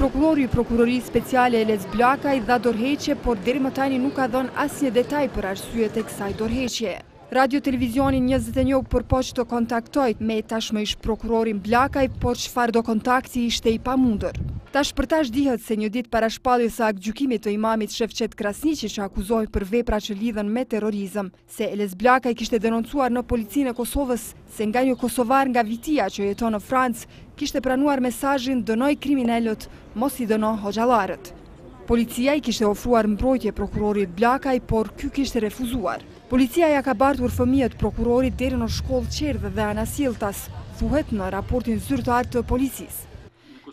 Prokurori i Prokurorisë Speciale Elez Blakaj dha dorheqje, por deri më tani nuk ka dhënë asnjë detaj për arsyet e kësaj dorheqje. Radio Televizioni 21 u përpoq të kontaktojë me tashmë ish prokurorin Blakaj, por çfarëdo kontakti ishte i pamundur. Tash për tash dihet se një ditë para shpalljes së aktgjykimit të imamit Shefqet Krasniqi që akuzohej për vepra që lidhen me terrorizëm, se Elez Blakaj kishte denoncuar në policinë e Kosovës se nga një Kosovar nga Vitia që jeton në Francë, kishte pranuar mesazhin dënoji kriminelët, mos i dëno hoxhallarët. Policia i kishte ofruar mbrojtje prokurorit Blakaj, por ky kishte refuzuar. Policia ia ka bartur fëmijët prokurorit deri në shkollë qerdhe dhe anasjelltas, thuhet në raportin zyrtar të policisë.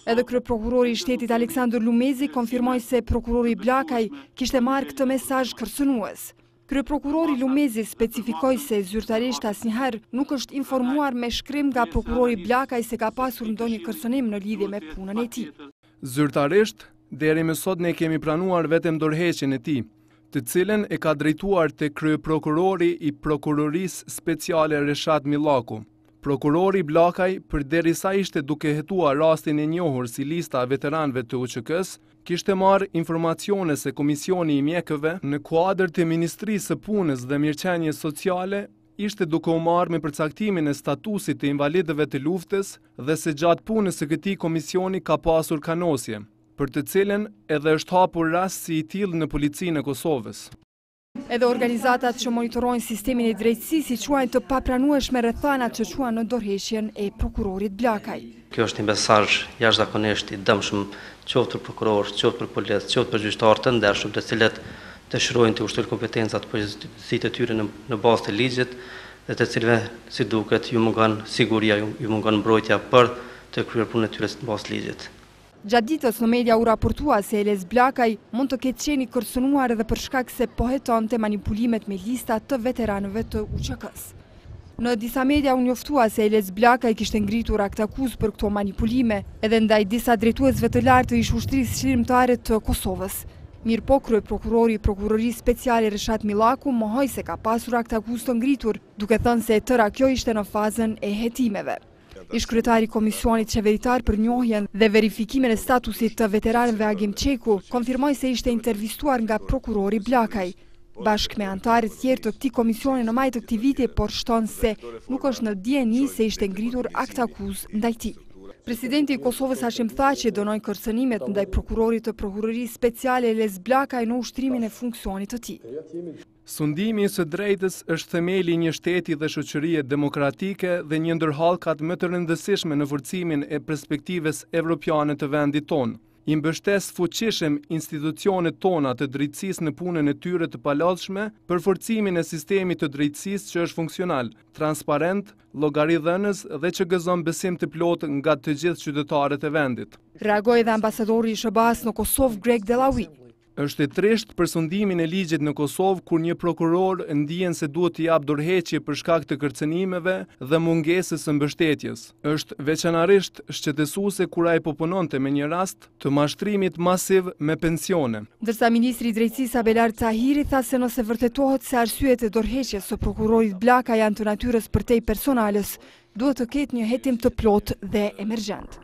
Edhe kryeprokurori i shtetit Aleksandër Lumezi konfirmoi se prokurori Blakaj kishte marrë këtë mesazh kërcënues. Kryeprokurori Lumezi specifikoi se zyrtarisht asnjëherë nuk është informuar me shkrim nga prokurori Blakaj se ka pasur ndonjë kërcënim në lidhje me punën e tij. Zyrtarisht, deri më sot ne kemi pranuar vetëm dorëheqjen e tij, të cilën e ka drejtuar tek kryeprokurori i Prokurorisë Speciale Reshat Millaku. Prokurori Blakaj, përderisa ishte duke hetuar rastin e njohur si lista e veteranëve të UÇK-së, kishte marrë informacione se Komisioni i Mjekëve, në kuadër të Ministrisë së Punës dhe Mirëqenies Sociale, ishte duke u marrë me përcaktimin e statusit të invalidëve të luftës dhe se gjatë punës së këtij komisioni ka pasur kanosje, për të cilën edhe është hapur rast si i tillë në Policinë e Kosovës. Edhe organizatat që monitorojnë sistemin e drejtësisë i quajnë të papranueshme rrethanat që çuan në dorëheqjen e prokurorit Blakaj. Kjo është një mesazh jashtëzakonisht i dëmshëm qoftë për prokurorë, qoftë për policë, qoftë për gjyqtarë të ndershëm të cilët dëshirojnë të ushtrojnë kompetencat e përgjegjësitë e tyre në bazë të ligjit dhe të cilëve si duket iu mungon siguria, iu mungon mbrojtja për të kryer punën e tyre në bazë të ligjit. Gjatë ditës në media u raportua se Elez Blakaj mund të ketë qenë i kërcënuar edhe për shkak se po hetonte manipulimet me lista të veteranëve të UÇK-së. Në disa media u njoftua se Elez Blakaj kishte ngritur aktakuzë për këto manipulime edhe ndaj disa drejtuesve të lartë të ish-ushtrisë çlirimtare të Kosovës. Mirëpo kryeprokurori i Prokurorisë Speciale Reshat Millaku mohoi se ka pasur aktakuzë të ngritur, duke thënë se e tëra kjo ishte në fazën e hetimeve. Ish-kryetari i Komisionit Qeveritar për Njohjen dhe Verifikimin e Statusit të Veteranëve Agim Çeku, konfirmoi se ishte intervistuar nga prokurori Blakaj, bashkë me anëtarët tjerë të këtij komisioni në maj të këtij viti, por shton se nuk është në dijeni se ishte ngritur aktakuzë ndaj tij. Presidenti i Kosovës Hashim Thaçi dënoi kërcënimet ndaj prokurorit të Prokurorisë Speciale Elez Blakaj në ushtrimin e funksionit të tij. Sundimi i së drejtës është themeli i një shteti dhe shoqërie demokratike dhe një ndër hallkat më të rëndësishme në forcimin e perspektivës evropiane të vendit tonë. I mbështes fuqishëm institucionet tona të drejtësisë në punën e tyre të palodhshme për forcimin e sistemit të drejtësisë që është funksional, transparent, llogaridhënës dhe që gëzon besim të plotë nga të gjithë qytetarët e vendit. Reagoi edhe ambasadori i SHBA-së në Kosovë, Greg Delawie. Është e trishtë për sundimin e ligjit në Kosovë kur një prokuror ndien se duhet të japë dorëheqje për shkak të kërcënimeve dhe mungesës së mbështetjes. Është veçanarisht shqetësuese kur ai po punonte me një rast të mashtrimit masiv me pensione. Ndërsa ministri i Drejtësisë Abelard Tahiri tha se nëse vërtetohet se arsyet e dorëheqjes së prokurorit Blakaj janë të natyrës përtej personales, duhet të ketë një hetim të plotë dhe emergjent.